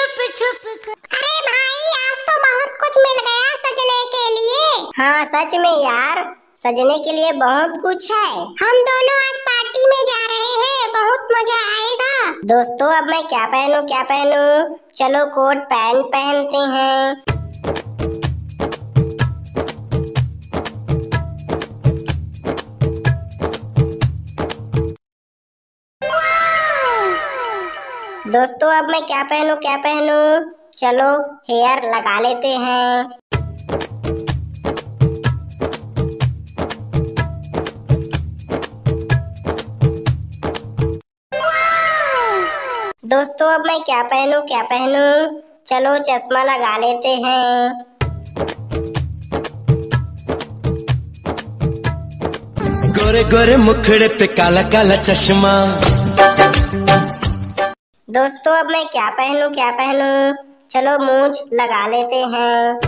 छुप छुप कर अरे भाई आज तो बहुत कुछ मिल गया सजने के लिए। हाँ सच में यार सजने के लिए बहुत कुछ है। हम दोनों आज पार्टी में जा रहे हैं बहुत मज़ा आएगा। दोस्तों अब मैं क्या पहनूं क्या पहनूं? चलो कोट पैंट पहनते हैं। दोस्तों, अब मैं क्या पहनूं क्या पहनूं? चलो हेयर लगा लेते हैं। दोस्तों, अब मैं क्या पहनूं क्या पहनूं? चलो, चश्मा लगा लेते हैं। गोरे गोरे मुखड़े पे काला काला चश्मा। दोस्तों अब मैं क्या पहनूं क्या पहनूं? चलो मूछ लगा लेते हैं।